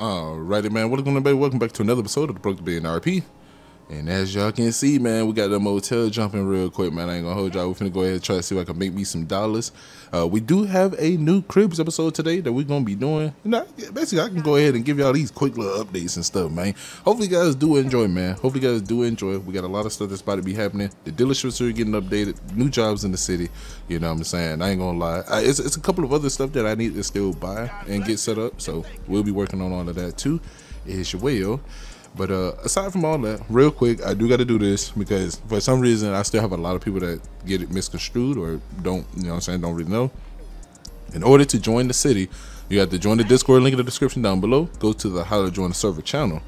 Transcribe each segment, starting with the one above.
Alrighty, man. What is going on, baby? Welcome back to another episode of the Broke to Billion RP. And as y'all can see, man, we got the motel jumping real quick, man. I ain't gonna hold y'all. We're finna go ahead and try to see if I can make me some dollars. Uh, we do have a new cribs episode today that we're gonna be doing. You know, basically, I can go ahead and give y'all these quick little updates and stuff, man. Hopefully, you guys do enjoy, man. Hopefully, you guys do enjoy. We got a lot of stuff that's about to be happening. The dealerships are getting updated. New jobs in the city. You know what I'm saying? I ain't gonna lie. I, it's, it's a couple of other stuff that I need to still buy and get set up. So we'll be working on all of that too. It's your will. But uh, aside from all that, real quick, I do got to do this because for some reason I still have a lot of people that get it misconstrued or don't, you know what I'm saying, don't really know. In order to join the city, you have to join the Discord link in the description down below. Go to the how to join the server channel.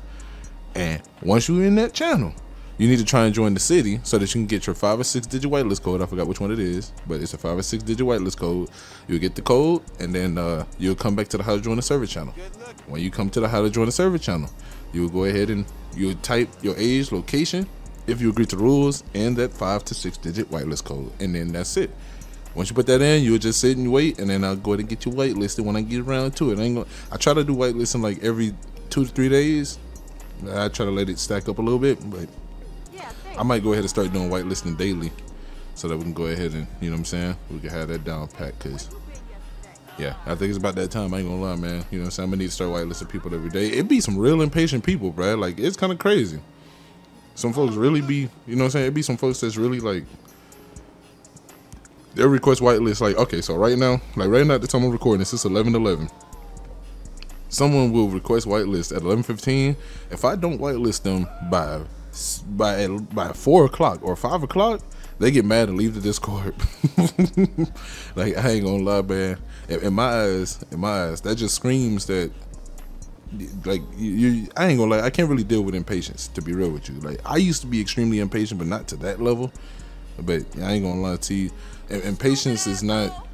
And once you're in that channel, you need to try and join the city so that you can get your five or six digit whitelist code. I forgot which one it is, but it's a five or six digit whitelist code. You'll get the code and then uh, you'll come back to the how to join the server channel. When you come to the how to join the server channel, you'll go ahead and you'll type your age, location, if you agree to the rules, and that five to six digit whitelist code. And then that's it. Once you put that in, you'll just sit and wait, and then I'll go ahead and get you whitelisted when I get around to it. I, ain't gonna, I try to do whitelisting like every two to three days. I try to let it stack up a little bit, but I might go ahead and start doing whitelisting daily so that we can go ahead and, you know what I'm saying? We can have that down pat because yeah, I think it's about that time. I ain't gonna lie, man. You know what I'm saying? I'm gonna need to start whitelisting people every day. It be some real impatient people, bro. Like it's kind of crazy. Some folks really be, you know what I'm saying? It be some folks that's really like their request whitelist. Like, okay, so right now, like right now at the time of recording, this is 11:11. Someone will request whitelist at 11:15. If I don't whitelist them by by by four o'clock or five o'clock, they get mad and leave the Discord. like I ain't gonna lie, man. In, in, my eyes, in my eyes, that just screams that like you, you, I ain't gonna lie, I can't really deal with impatience. To be real with you, like I used to be extremely impatient, but not to that level. But I ain't gonna lie to you, impatience is not.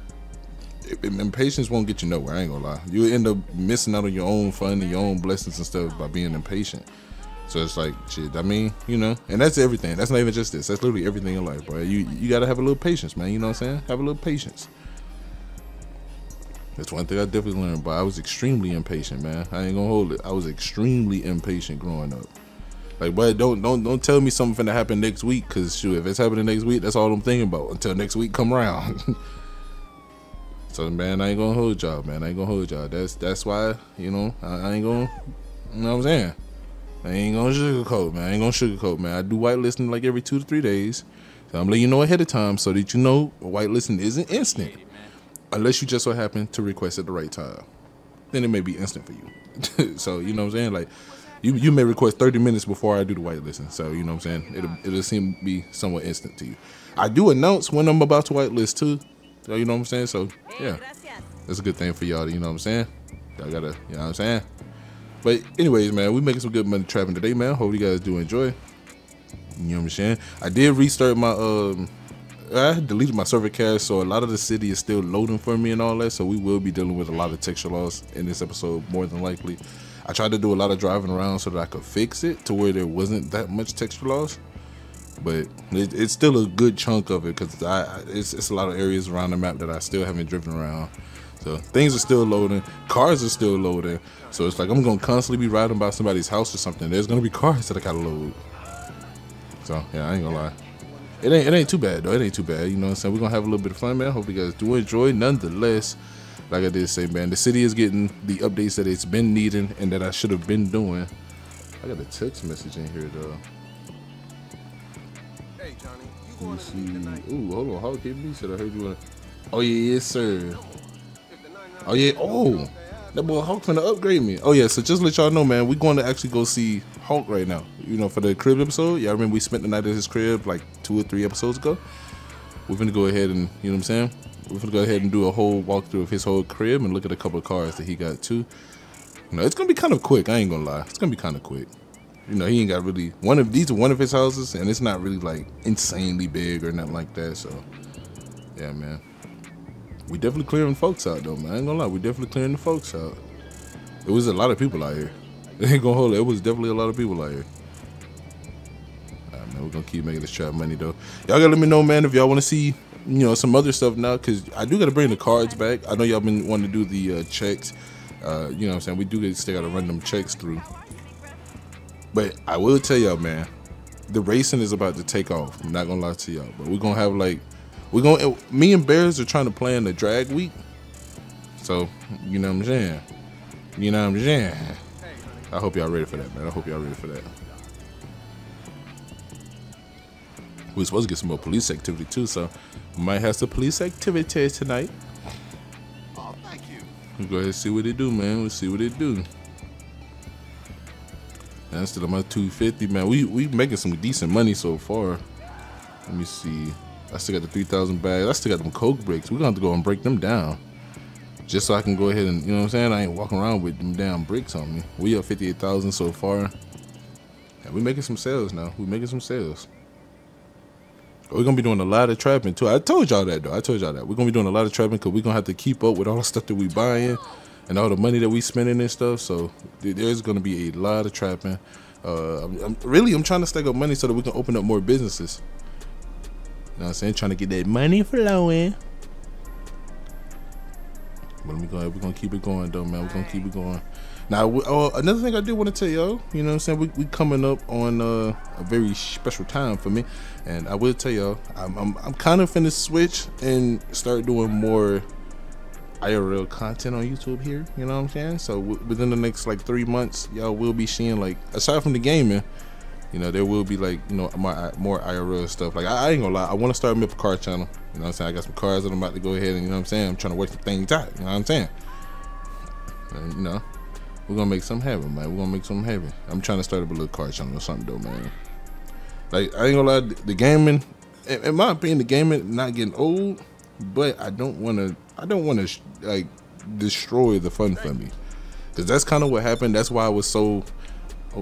Impatience won't get you nowhere. I ain't gonna lie. You end up missing out on your own fun and your own blessings and stuff by being impatient. So it's like shit. I mean, you know, and that's everything. That's not even just this. That's literally everything in life, bro. You you gotta have a little patience, man. You know what I'm saying? Have a little patience. That's one thing I definitely learned. But I was extremely impatient, man. I ain't gonna hold it. I was extremely impatient growing up. Like, but don't don't don't tell me something finna happen next week, cause shoot, if it's happening next week, that's all I'm thinking about until next week come around. so man, I ain't gonna hold y'all, man. I ain't gonna hold y'all. That's that's why you know I, I ain't gonna. You know what I'm saying? I ain't gonna sugarcoat, man. I ain't gonna sugarcoat, man. I do whitelisting like every two to three days. So I'm letting you know ahead of time so that you know a whitelisting isn't instant. Unless you just so happen to request at the right time. Then it may be instant for you. so you know what I'm saying? Like you you may request 30 minutes before I do the whitelisting. So you know what I'm saying? It'll it'll seem to be somewhat instant to you. I do announce when I'm about to whitelist too. So you know what I'm saying? So yeah. That's a good thing for y'all, you know what I'm saying? Y'all gotta, you know what I'm saying? But anyways, man, we making some good money trapping today, man. Hope you guys do enjoy. You know what I'm saying? I did restart my um I deleted my server cache, so a lot of the city is still loading for me and all that. So we will be dealing with a lot of texture loss in this episode, more than likely. I tried to do a lot of driving around so that I could fix it to where there wasn't that much texture loss. But it, it's still a good chunk of it because it's, it's a lot of areas around the map that I still haven't driven around. So things are still loading, cars are still loading. So it's like I'm gonna constantly be riding by somebody's house or something. There's gonna be cars that I gotta load. So yeah, I ain't gonna lie. It ain't it ain't too bad though. It ain't too bad. You know what I'm saying? We're gonna have a little bit of fun, man. Hope you guys do enjoy. Nonetheless, like I did say, man, the city is getting the updates that it's been needing and that I should have been doing. I got a text message in here though. Hey Johnny, you going to see? Ooh, hold on. How can be said I heard you wanna Oh yeah, yes sir. Oh yeah. Oh, that boy Hawk finna upgrade me. Oh yeah. So just let y'all know, man, we going to actually go see Hawk right now. You know, for the crib episode. Y'all remember we spent the night at his crib like two or three episodes ago. We're gonna go ahead and you know what I'm saying. We're gonna go ahead and do a whole walkthrough of his whole crib and look at a couple of cars that he got too. You know, it's gonna be kind of quick. I ain't gonna lie. It's gonna be kind of quick. You know, he ain't got really one of these are one of his houses, and it's not really like insanely big or nothing like that. So, yeah, man. We definitely clearing folks out though, man. I ain't gonna lie, we definitely clearing the folks out. It was a lot of people out here. They ain't gonna hold it. It was definitely a lot of people out here. Alright, man, we're gonna keep making this trap money though. Y'all gotta let me know, man, if y'all wanna see, you know, some other stuff now, cause I do gotta bring the cards back. I know y'all been wanting to do the uh, checks. Uh, you know what I'm saying? We do get still gotta run them checks through. But I will tell y'all, man, the racing is about to take off. I'm not gonna lie to y'all, but we're gonna have like we're gonna me and Bears are trying to plan the drag week. So, you know what I'm saying? You know what I'm saying? I hope y'all ready for that, man. I hope y'all ready for that. We're supposed to get some more police activity too, so we might have some police activity tonight. Oh, thank you. We'll go ahead and see what they do, man. We'll see what they do. And instead of my 250, man, we we making some decent money so far. Let me see. I still got the 3,000 bags. I still got them coke bricks. We're gonna have to go and break them down. Just so I can go ahead and, you know what I'm saying? I ain't walking around with them damn bricks on me. We up 58,000 so far. And we making some sales now. we making some sales. We're gonna be doing a lot of trapping too. I told y'all that though. I told y'all that. We're gonna be doing a lot of trapping because we're gonna have to keep up with all the stuff that we buying and all the money that we spending and stuff. So there's gonna be a lot of trapping. Uh, I'm, I'm, really I'm trying to stack up money so that we can open up more businesses. Know what I'm saying? Trying to get that money flowing. But go ahead. We're gonna keep it going though, man. We're gonna keep it going. Now, uh, another thing I did want to tell y'all, you know what I'm saying? We, we coming up on uh, a very special time for me. And I will tell y'all, I'm, I'm, I'm kind of finna switch and start doing more IRL content on YouTube here. You know what I'm saying? So within the next like three months, y'all will be seeing like, aside from the gaming, you know, there will be like, you know, my more IRL stuff. Like I, I ain't gonna lie, I want to start a car channel. You know what I'm saying? I got some cars that I'm about to go ahead and you know what I'm saying. I'm trying to work the things out. You know what I'm saying? And, you know, we're gonna make something happen, man. We're gonna make something happen. I'm trying to start up a little car channel or something, though, man. Like I ain't gonna lie, the gaming, in my opinion, the gaming not getting old, but I don't want to. I don't want to like destroy the fun for me, because that's kind of what happened. That's why I was so.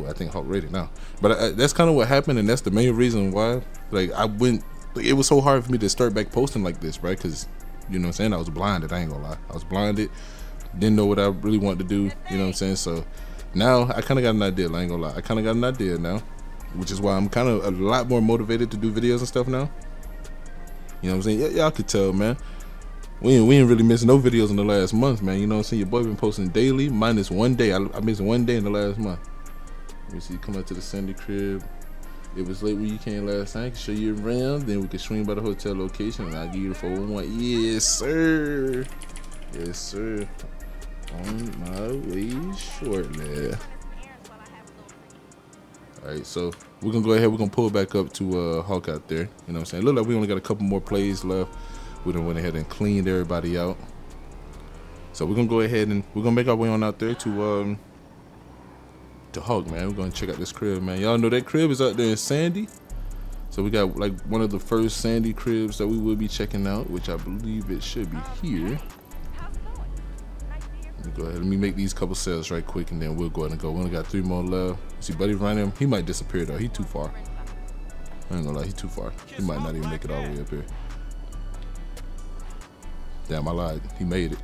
Oh, I think Hawk ready now. But I, that's kind of what happened, and that's the main reason why. Like I went. Like, it was so hard for me to start back posting like this, right? Because you know what I'm saying. I was blinded. I ain't gonna lie. I was blinded didn't know what I really wanted to do. You know what I'm saying? So now I kind of got an idea. I ain't gonna lie. I kind of got an idea now, which is why I'm kind of a lot more motivated to do videos and stuff now. You know what I'm saying? Y- y'all could tell, man. We ain't, we ain't really missed no videos in the last month, man. You know what I'm saying? Your boy been posting daily, minus one day. I, I missed one day in the last month. Let me see. Come out to the Sandy crib. It was late when you came last night. I can show you around. Then we can swing by the hotel location, and I'll give you the 411. Yes, sir. Yes, sir on my way shortly. Alright, so we're gonna go ahead, we're gonna pull back up to uh Hawk out there. You know what I'm saying? Look like we only got a couple more plays left. We done went ahead and cleaned everybody out. So we're gonna go ahead and we're gonna make our way on out there to um to Hawk, man. We're gonna check out this crib, man. Y'all know that crib is out there in Sandy. So we got like one of the first Sandy cribs that we will be checking out, which I believe it should be here. Let me Go ahead. Let me make these couple sales right quick, and then we'll go ahead and go. We only got three more left. See, Buddy him. He might disappear though. He too far. I ain't gonna lie. He too far. He might not even make it all the way up here. Damn, I lied. He made it.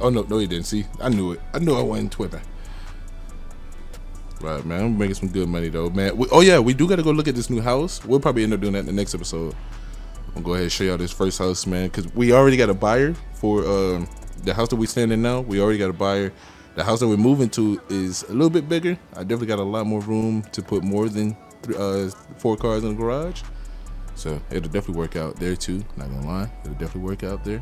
Oh no, no, he didn't. See, I knew it. I knew I wasn't twipping. Right, man. I'm making some good money though, man. We, oh yeah, we do gotta go look at this new house. We'll probably end up doing that in the next episode. I'll go ahead and show y'all this first house, man, because we already got a buyer for. Um, the house that we stand in now, we already got a buyer. The house that we're moving to is a little bit bigger. I definitely got a lot more room to put more than uh, four cars in the garage. So it'll definitely work out there too. Not gonna lie, it'll definitely work out there.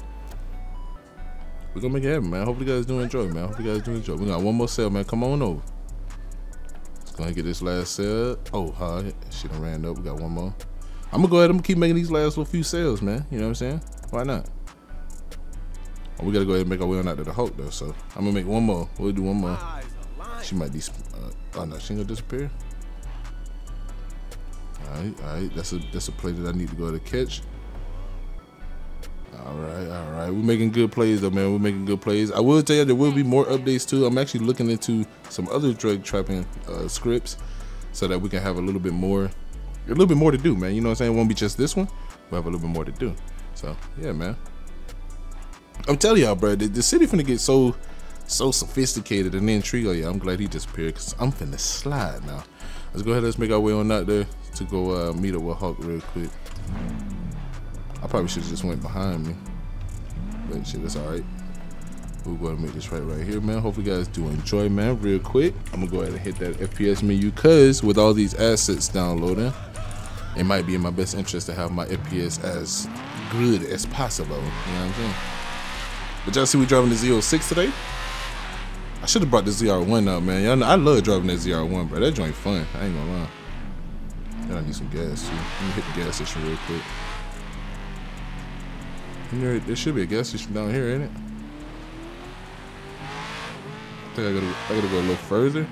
We're gonna make it happen, man. Hope you guys do enjoy, man. Hope you guys do enjoy. We got one more sale, man. Come on over. Let's go ahead and get this last sale. Oh, huh. Shit, I ran up. We got one more. I'm gonna go ahead and keep making these last little few sales, man. You know what I'm saying? Why not? we gotta go ahead and make our way on out to the Hawk though. So I'm gonna make one more. We'll do one more. She might be. Uh, oh no, she ain't gonna disappear. All right, all right. That's a that's a play that I need to go to catch. All right, all right. We're making good plays though, man. We're making good plays. I will tell you there will be more updates too. I'm actually looking into some other drug trapping uh, scripts so that we can have a little bit more, a little bit more to do, man. You know what I'm saying? It won't be just this one. We'll have a little bit more to do. So yeah, man. I'm telling y'all, bro, the, the city finna get so so sophisticated and then Trio, yeah, I'm glad he disappeared because I'm finna slide now. Let's go ahead, let's make our way on out there to go uh, meet up with Hawk real quick. I probably should have just went behind me. But shit, that's alright. We'll go ahead and make this right right here, man. Hope you guys do enjoy, man. Real quick, I'm gonna go ahead and hit that FPS menu, cause with all these assets downloading, it might be in my best interest to have my FPS as good as possible. You know what I'm saying? But y'all see we driving the Z06 today? I should have brought the ZR1 out, man. Y'all know, I love driving that ZR1, bro. That joint fun. I ain't gonna lie. I need some gas too. Let me hit the gas station real quick. There, there should be a gas station down here, ain't it? I think I gotta, I gotta go a little further.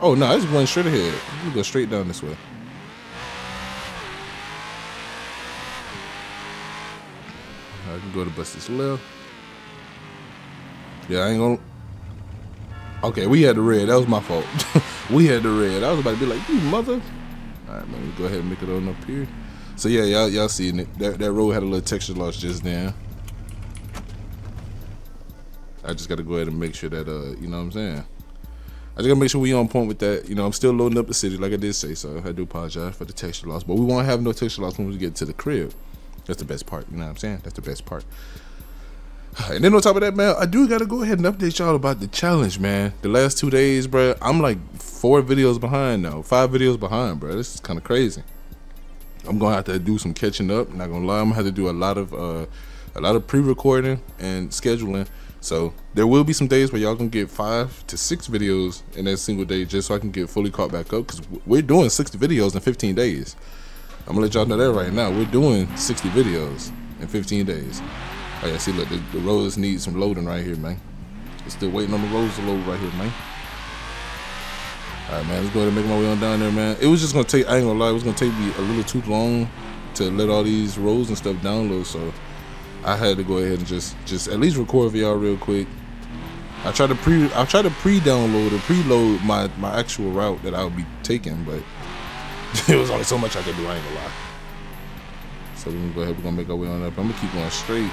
Oh no, I just went straight ahead. Me go straight down this way. I can go to Buster's left. Yeah, I ain't gonna. Okay, we had the red. That was my fault. we had the red. I was about to be like, you mother. All right, man. Go ahead and make it on up here. So yeah, y'all y'all seeing it. That that road had a little texture loss just then. I just got to go ahead and make sure that uh, you know what I'm saying. I just gotta make sure we on point with that. You know, I'm still loading up the city, like I did say. So I do apologize for the texture loss, but we won't have no texture loss when we get to the crib. That's the best part. You know what I'm saying? That's the best part. And then on top of that, man, I do gotta go ahead and update y'all about the challenge, man. The last two days, bro, I'm like four videos behind now, five videos behind, bro. This is kind of crazy. I'm gonna have to do some catching up. Not gonna lie, I'm gonna have to do a lot of uh, a lot of pre-recording and scheduling. So there will be some days where y'all gonna get five to six videos in that single day, just so I can get fully caught back up. Cause we're doing 60 videos in 15 days. I'm gonna let y'all know that right now. We're doing 60 videos in 15 days. Oh yeah, see, look, the, the roads need some loading right here, man. It's still waiting on the roads to load right here, man. All right, man, let's go ahead and make my way on down there, man. It was just gonna take, I ain't gonna lie, it was gonna take me a little too long to let all these roads and stuff download, so I had to go ahead and just, just at least record for y'all real quick. I tried to pre, I tried to pre-download or preload my my actual route that I'll be taking, but it was only so much I could do. I ain't gonna lie. So we're gonna go ahead. We're gonna make our way on up. I'm gonna keep going straight.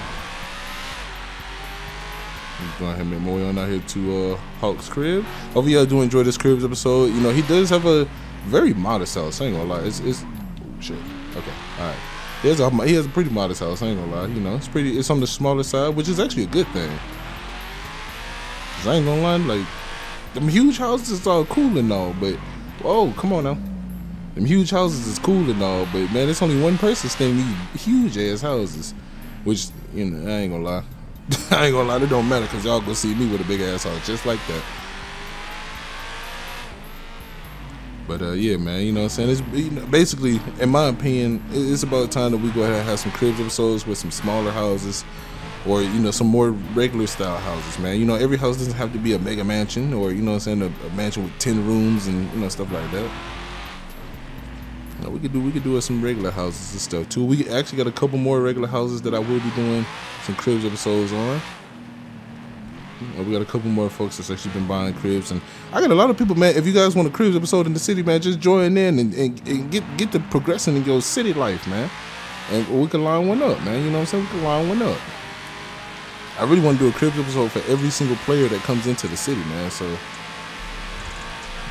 Going ahead and make my way on out here to uh, Hawk's crib. Hopefully y'all do enjoy this cribs episode. You know he does have a very modest house. I ain't gonna lie. It's it's oh, shit. Okay, all right. He has a he has a pretty modest house. I ain't gonna lie. You know it's pretty. It's on the smaller side, which is actually a good thing. Cause I ain't gonna lie. Like them huge houses are cool and all, but oh come on now. Them huge houses is cool and all, but man, it's only one person staying in these huge ass houses. Which, you know, I ain't gonna lie. I ain't gonna lie, it don't matter because y'all gonna see me with a big ass house just like that. But uh, yeah, man, you know what I'm saying? It's you know, basically, in my opinion, it's about time that we go ahead and have some cribs episodes with some smaller houses or, you know, some more regular style houses, man. You know, every house doesn't have to be a mega mansion or, you know what I'm saying, a, a mansion with 10 rooms and, you know, stuff like that. Know, we could do we could do some regular houses and stuff too. We actually got a couple more regular houses that I will be doing some cribs episodes on. We got a couple more folks that's actually been buying cribs, and I got a lot of people, man. If you guys want a cribs episode in the city, man, just join in and, and, and get get the progressing in your city life, man. And we can line one up, man. You know what I'm saying? We can line one up. I really want to do a cribs episode for every single player that comes into the city, man. So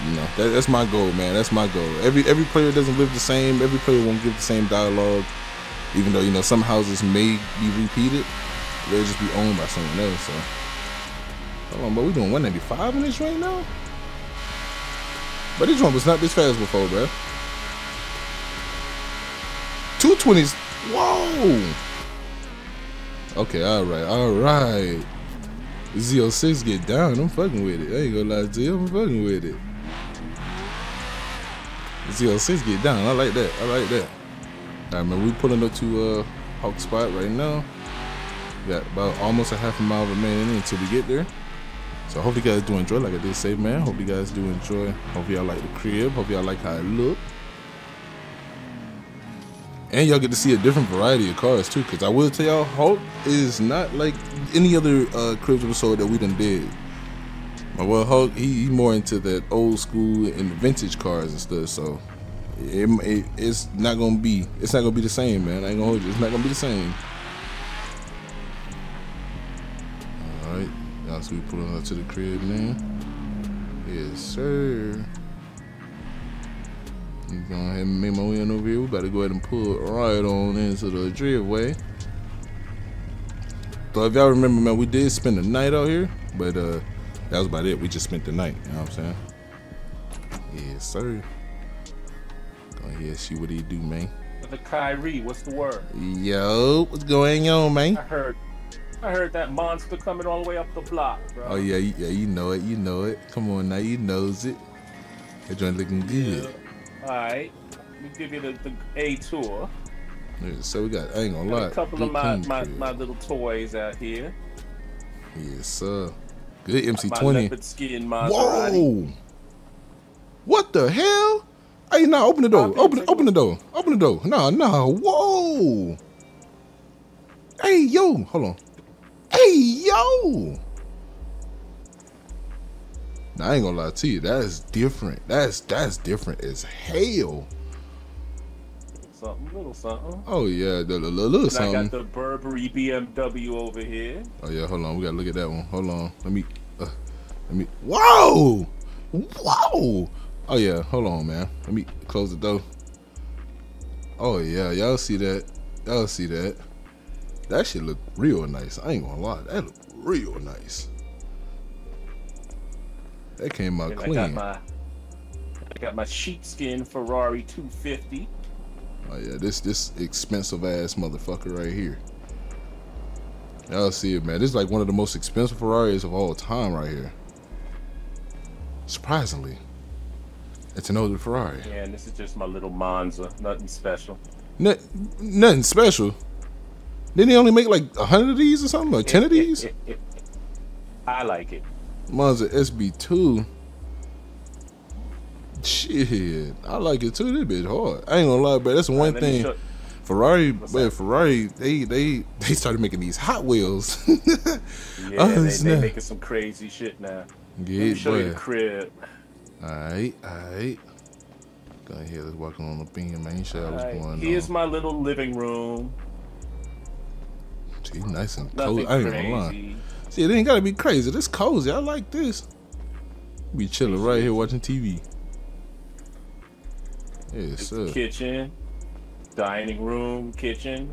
you know, that, that's my goal, man. That's my goal. Every every player doesn't live the same. Every player won't give the same dialogue. Even though you know some houses may be repeated, they'll just be owned by someone else. So, hold on, but we doing 195 in this right now. But this one was not this fast before, bro. 220s. Whoa. Okay, all right, all right. Z06 get down. I'm fucking with it. I ain't gonna lie to you. I'm fucking with it. Z06 get down. I like that. I like that. All right, man. We pulling up to uh, Hawk Spot right now. We got about almost a half a mile remaining until we get there. So I hope you guys do enjoy. Like I did say, man. Hope you guys do enjoy. Hope y'all like the crib. Hope y'all like how it look. And y'all get to see a different variety of cars too. Cause I will tell y'all, Hawk is not like any other uh, cribs episode that we done did. Well, Hawk, he, he more into the old school and vintage cars and stuff. So it, it, it's not gonna be it's not gonna be the same, man. I ain't gonna hold you. It's not gonna be the same. All right, y'all see we pulling up to the crib now. Yes, sir. Going ahead and make my way over here. We better go ahead and pull right on into the driveway. So if y'all remember, man, we did spend the night out here. But uh, that was about it. We just spent the night. You know what I'm saying? Yes, sir. Go ahead, see what he do, man. The Kyrie, what's the word? Yo, what's going on, man? I heard, I heard that monster coming all the way up the block, bro. Oh yeah, yeah, you know it, you know it. Come on now, you knows it. That joint looking good. Yeah. All right, let me give you the, the A tour. Yeah, so we got, I ain't gonna Got lie, a couple of my, my, my little toys out here. Yes, sir. Good My MC20. skin Whoa! What the hell? Hey, nah, open the door. Open, open the door. Open the door. Nah, nah. Whoa! Hey, yo, hold on. Hey, yo! Nah, I ain't gonna lie to you. That's different. That's that's different as hell. Something, little something. Oh yeah, the, the, the little And I got something. the Burberry BMW over here. Oh yeah, hold on. We gotta look at that one. Hold on. Let me. Uh, let me. Whoa! Whoa! Oh yeah. Hold on, man. Let me close the door. Oh yeah, y'all see that? Y'all see that? That shit look real nice. I ain't gonna lie. That look real nice. That came out And I got clean. my, I got my sheepskin Ferrari 250. Oh yeah, this this expensive ass motherfucker right here. Y'all see it, man. This is like one of the most expensive Ferraris of all time right here. Surprisingly. It's an older Ferrari. Yeah, and this is just my little Monza. Nothing special. No, nothing special. Didn't he only make like a hundred of these or something? Or ten of these? I like it. Monza SP2. Shit, I like it too. This bitch hard. I ain't gonna lie, but that's the one me thing. Ferrari, man. Ferrari, they they they started making these Hot Wheels. Yeah, Oh, they, they making some crazy shit now. Let me yeah, show you the boy. crib. Alright, alright. Go ahead, let's walk on up in here, man. Show what's going Here's on. my little living room. See, nice and cozy. I ain't gonna lie. See, it ain't gotta be crazy. This cozy. I like this. Be chilling right here watching TV. Yes, sir. kitchen, dining room, kitchen.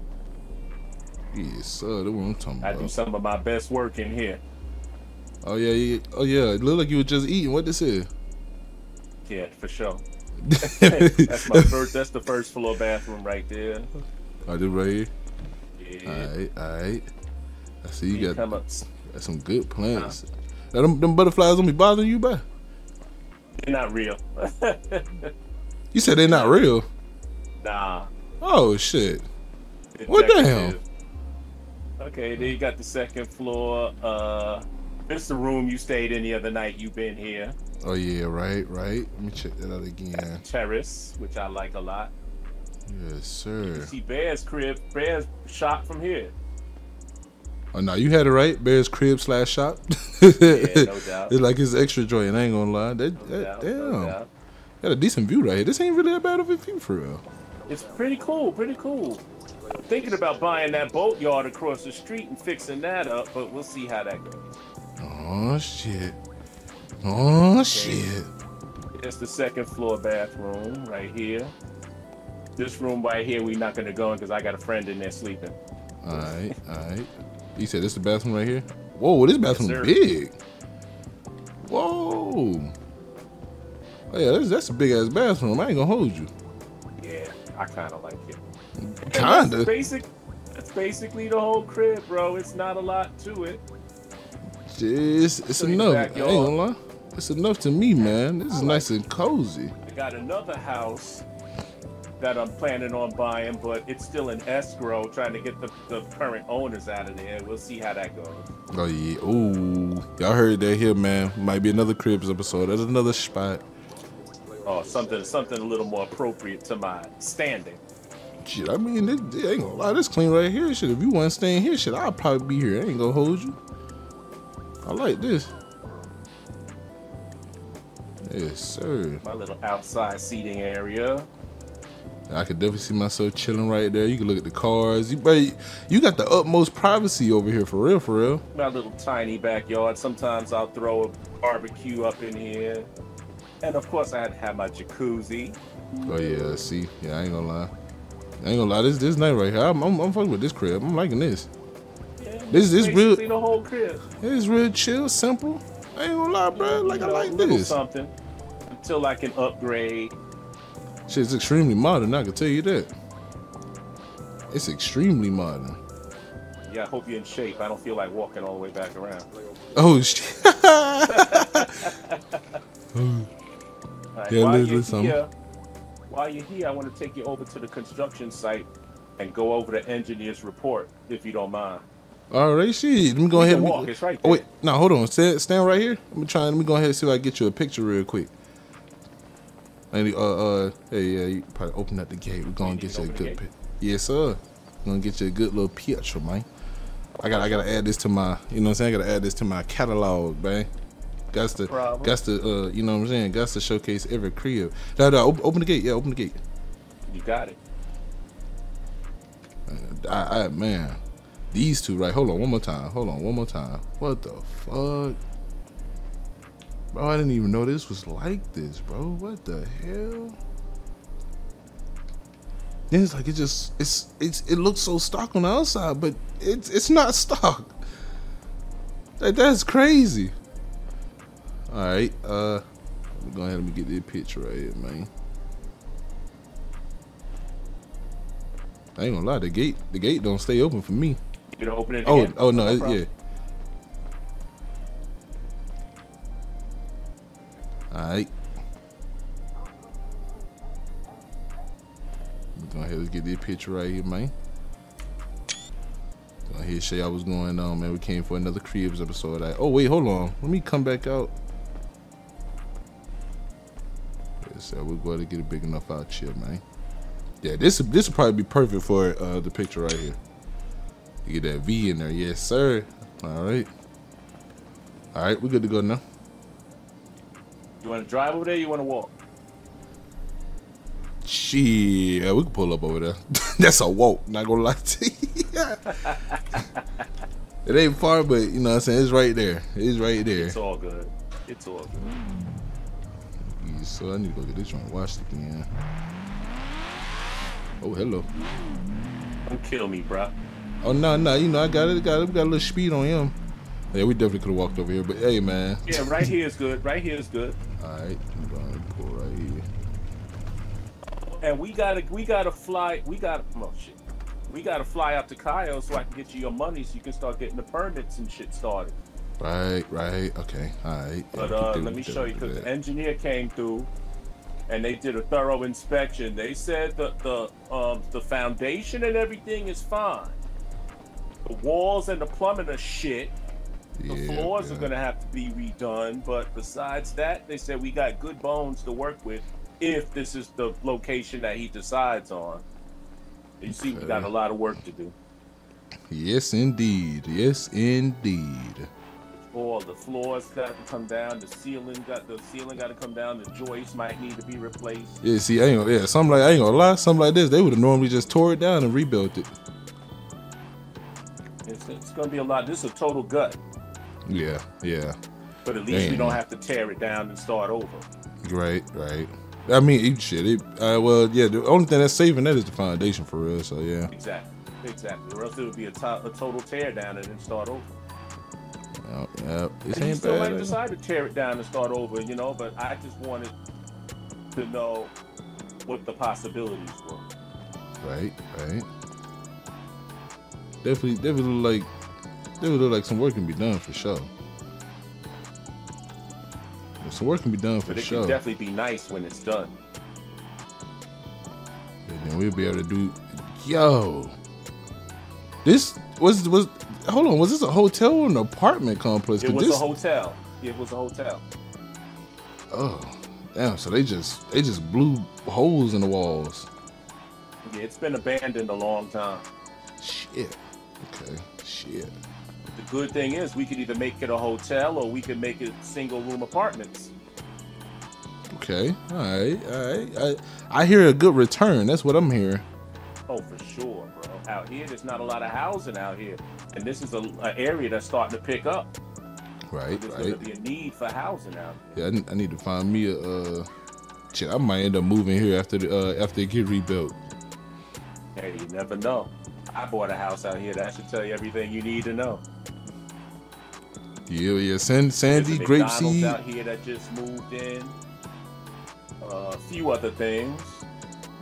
Yes, sir. That's what I'm talking I do some of my best work in here. Oh yeah, yeah. Oh yeah. It looked like you were just eating. What this is? Yeah, for sure. That's my first. That's the first floor bathroom right there. Oh, this right here. Yeah. Alright, alright. I see you You got, come some good plants. Now, them, them butterflies don't be bothering you, bro. They're not real. You said they're not real. nah. Oh shit. What the hell? Okay, then you got the second floor. Uh, this is the room you stayed in the other night. You've been here. Oh yeah, right, right. Let me check that out again. Terrace, which I like a lot. Yes, sir. See Bear's crib. Bear's shop from here. Oh no, you had it right. Bear's crib slash shop. Yeah, no doubt. It's like his extra joint. I ain't gonna lie. That, No that- doubt, damn, no. Got a decent view right here. This ain't really that bad of a view for real. It's pretty cool, pretty cool. I'm thinking about buying that boatyard across the street and fixing that up, but we'll see how that goes. Oh shit. Oh shit. It's the second floor bathroom right here. This room right here, we're not gonna go in because I got a friend in there sleeping. All right, all right. You said this is the bathroom right here. Whoa, this bathroom sir. big. Whoa. Oh yeah, that's, that's a big ass bathroom. I ain't gonna hold you. Yeah, I kind of like it. Kinda. basic. That's basically the whole crib, bro. It's not a lot to it. It's, it's So enough. I ain't gonna lie. It's enough to me, man. This is nice and cozy. I got another house that I'm planning on buying, but it's still in escrow, trying to get the, the current owners out of there. We'll see how that goes. Oh yeah. Ooh. Y'all heard that here, man. Might be another cribs episode. That's another spot. Oh, something something a little more appropriate to my standing. Shit, I mean, this, I ain't gonna lie, this clean right here. Shit, if you want to stay in here, shit, I'll probably be here. I ain't gonna hold you. I like this. Yes, sir. My little outside seating area. I could definitely see myself chilling right there. You can look at the cars. You, but you got the utmost privacy over here, for real, for real. My little tiny backyard. Sometimes I'll throw a barbecue up in here. And of course, I had to have my jacuzzi. Oh yeah, see, yeah, I ain't gonna lie. I ain't gonna lie. This this night right here, I'm, I'm, I'm fucking with this crib. I'm liking this. Yeah, This this real. Basically the whole crib. It's real chill, simple. I ain't gonna lie, bro. Like You I like this. something until I can upgrade. Shit's extremely modern. I can tell you that. It's extremely modern. Yeah, I hope you're in shape. I don't feel like walking all the way back around. Oh shit. Right, Yeah, while you're some. here, while you're here, I want to take you over to the construction site and go over the engineer's report, if you don't mind. All right, shit. Let me go You ahead. walk, it's right Oh wait, there. no, hold on. Stand, stand right here. Let me try. Let me go ahead and see if I can get you a picture real quick. And uh, uh, hey, yeah, you probably open up the gate. We're gonna get you a good, yes, sir. gonna get you a good little picture, man. I got, I gotta add this to my, you know what I'm saying? I gotta add this to my catalog, man. Got to, problem. got to, uh, you know what I'm saying? Got to showcase every crib. No, no, open, open the gate. Yeah, open the gate. You got it. I, I man, these two right. Hold on, one more time. Hold on, one more time. What the fuck, bro? I didn't even know this was like this, bro. What the hell? Then it's like it just it's it's it looks so stock on the outside, but it's it's not stock. Like that's crazy. All right, uh, let me go ahead and get this picture right here, man. I ain't gonna lie, the gate the gate don't stay open for me. You gonna open it Oh, again? oh no, it, yeah. All right. We're gonna ahead and get this picture right here, man. Go ahead and show y'all what's going on, man. We came for another Cribs episode. I, oh wait, hold on. Let me come back out. So we're going to get a big enough out here, man. Yeah, this this will probably be perfect for uh, the picture right here. You get that V in there, yes, sir. All right, all right, we're good to go now. You want to drive over there? You want to walk? Shit, we can pull up over there. That's a walk. Not gonna lie to you. it ain't far, but you know what I'm saying. It's right there. It's right there. It's all good. It's all good. So I need to go get this joint washed again. Oh, hello. Don't kill me, bro. Oh no, no, you know I got it. Got it. We got a little speed on him. Yeah, we definitely could have walked over here, but hey, man. Yeah, right here is good. Right here is good. All right, I'm gonna pull right here. And we gotta, we gotta fly. We gotta, oh shit. We gotta fly out to Kyle so I can get you your money so you can start getting the permits and shit started. Right, right. Okay, all right. But Yeah, uh, do- let me do show you because the engineer came through, and they did a thorough inspection. They said that the um, the foundation and everything is fine. The walls and the plumbing are shit. The Yeah, floors yeah. are gonna have to be redone. But besides that, they said we got good bones to work with if this is the location that he decides on. You see, we got a lot of work to do. Yes, indeed. Yes, indeed. All the floors got to come down. The ceiling got the ceiling got to come down. The joists might need to be replaced. Yeah, see, I ain't gonna, yeah, something like I ain't gonna lie, something like this, they would have normally just tore it down and rebuilt it. It's, it's going to be a lot. This is a total gut, Yeah, yeah. but at least we don't have to tear it down and start over. Right, right. I mean, it, shit. It, uh, well, yeah. The only thing that's saving that is the foundation for real. So yeah, Exactly, exactly. Or else it would be a, to- a total tear down and then start over. Yeah, yeah. This ain't still might decide to tear it down and start over, you know. But I just wanted to know what the possibilities were. Right, right. Definitely, definitely look like, definitely look like some work can be done for sure. Some work can be done for But it sure. can definitely be nice when it's done. And then we'll be able to do. Yo, this was was. Hold on, was this a hotel or an apartment complex? It was this, a hotel. It was a hotel. Oh, damn! So they just they just blew holes in the walls. Yeah, it's been abandoned a long time. Shit. Okay. Shit. The good thing is we could either make it a hotel or we could make it single room apartments. Okay. All right. All right. I I hear a good return. That's what I'm hearing. Oh, for sure. Out here, there's not a lot of housing out here, and this is a, a area that's starting to pick up. Right. There's Right. to be a need for housing out here. Yeah. I, need- I need to find me a. Uh, shit. I might end up moving here after the uh, after it get rebuilt. Hey, you never know. I bought a house out here. That should tell you everything you need to know. Yeah, yeah. San, Sandy, Grapeseed. out here that just moved in. Uh, a few other things.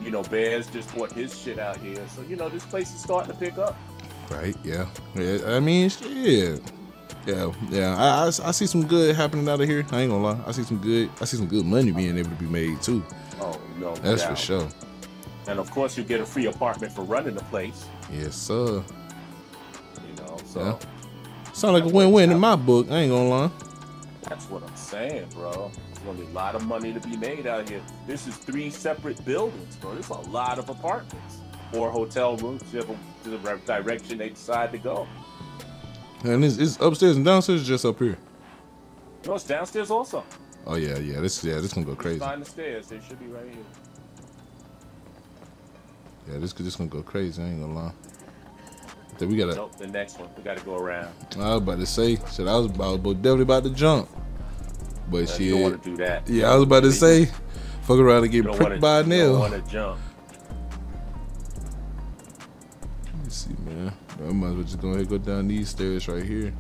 You know, Bears just bought his shit out here. So, you know, this place is starting to pick up. Right. Yeah. Yeah. I mean, shit. Yeah. Yeah. I, I, I see some good happening out of here. I ain't gonna lie. I see some good. I see some good money being able to be made too. Oh, no. That's for sure. And of course, you get a free apartment for running the place. Yes, sir. You know, so Yeah. Sound like a win-win in my book. I ain't gonna lie. That's what I'm saying, bro. There's gonna be a lot of money to be made out here. This is three separate buildings, bro. There's a lot of apartments or hotel rooms, whichever to the direction they decide to go. And it's, it's upstairs and downstairs, just up here. No, it's downstairs also. Oh yeah, yeah. This yeah, this gonna go crazy. Find the stairs. They should be right here. Yeah, this this gonna go crazy. I ain't gonna lie. Then we gotta. Nope, the next one. We got to go around. I was about to say, shit. I was about, but definitely about to jump. But Uh, you don't want to do that. Yeah, I was about to say, fuck around and get pricked wanna, by a nail. don't want to jump. Let me see, man. I might as well just go ahead and go down these stairs right here.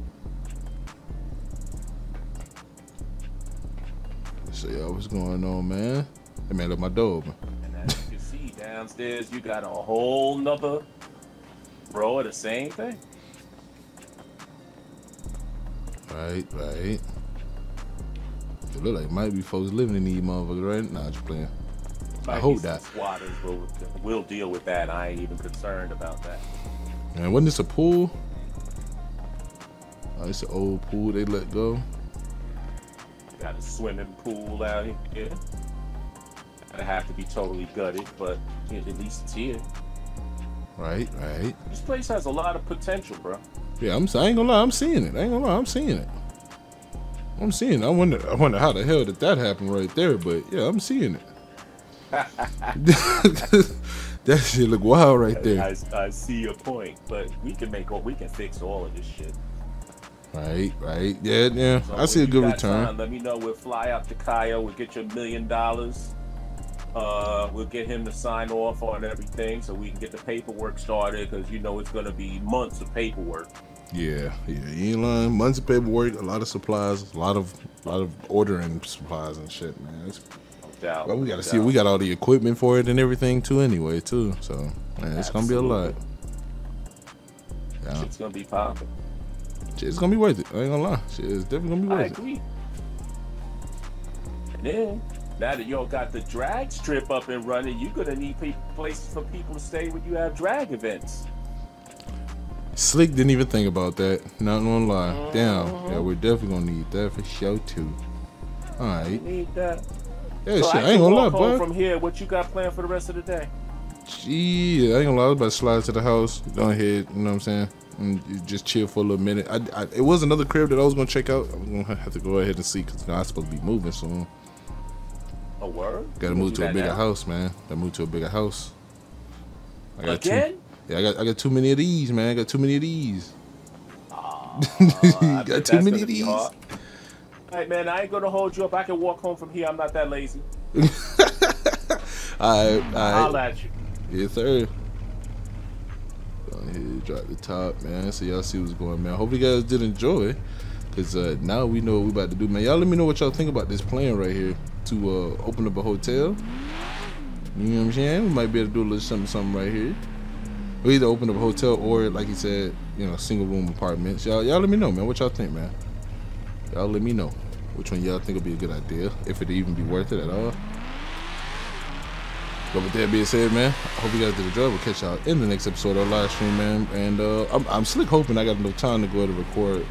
Show y'all what's going on, man. Hey, man, let my door open. And as you can see downstairs, you got a whole nother of the same thing. Right, right. It look like might be folks living in these motherfuckers, right? Nah, just playing. Might hope be some that. Squatters will will deal with that. I ain't even concerned about that. Man, wasn't this a pool? Oh, it's an old pool they let go. Got a swimming pool out here. Gotta have to be totally gutted, but at least it's here. Right, right. This place has a lot of potential, bro. Yeah, I'm. I ain't gonna lie. I'm seeing it. I ain't gonna lie. I'm seeing it. I'm seeing. It. I wonder. I wonder how the hell did that happen right there. But yeah, I'm seeing it. that shit look wild right there. I, I see your point, but we can make all we can fix all of this shit. Right, right. Yeah, yeah. So I see a good return. time, let me know. We'll fly out to Kyle. We'll get you a million dollars. Uh, we'll get him to sign off on everything so we can get the paperwork started because you know it's gonna be months of paperwork. Yeah, yeah. Lying. Months of paperwork, a lot of supplies, a lot of, a lot of ordering supplies and shit, man. It's, No doubt. well, we gotta see. We got all the equipment for it and everything too, anyway, too. So, man, it's gonna be a lot. Yeah, Shit's gonna be popping. it's gonna be worth it. I ain't gonna lie. Shit, it's definitely gonna be worth it. I agree. And then now that y'all got the drag strip up and running, you're gonna need pe- places for people to stay when you have drag events. Slick didn't even think about that. Not gonna lie. Mm-hmm. Damn. Yeah, we're definitely gonna need that for show too. All right. You need that. Yeah, so shit. I can ain't gonna lie, bud. from here. What you got planned for the rest of the day? Gee, I ain't gonna lie. I was about to slide to the house. Go ahead. You know what I'm saying? And just chill for a little minute. I, I, it was another crib that I was gonna check out. I'm gonna have to go ahead and see because you know, I'm supposed to be moving soon. A word? Got to move to a bigger now? house, man. Got to move to a bigger house. I got Again? Too, yeah, I got I got too many of these, man. I got too many of these. Aw, got too many of these. All right, man. I ain't gonna hold you up. I can walk home from here. I'm not that lazy. All right, all I'll right. at you. Yes, sir. Go ahead, drop the top, man. So y'all see what's going, man. Hope you guys did enjoy. Cause uh, now we know what we about to do, man. Y'all let me know what y'all think about this plan right here to uh, open up a hotel. You know what I'm saying? We might be able to do a little something, something right here. We either open up a hotel or, like he said, you know, single room apartments. Y'all, y'all let me know, man. What y'all think, man? Y'all let me know which one y'all think would be a good idea, if it even be worth it at all. But with that being said, man, I hope you guys did enjoy. We'll catch y'all in the next episode of live stream, man. And uh, I'm, I'm slick hoping I got enough time to go ahead and record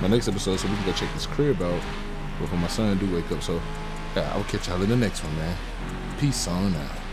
my next episode so we can go check this crib out before my son do wake up. So, yeah, I'll catch y'all in the next one, man. Peace on out.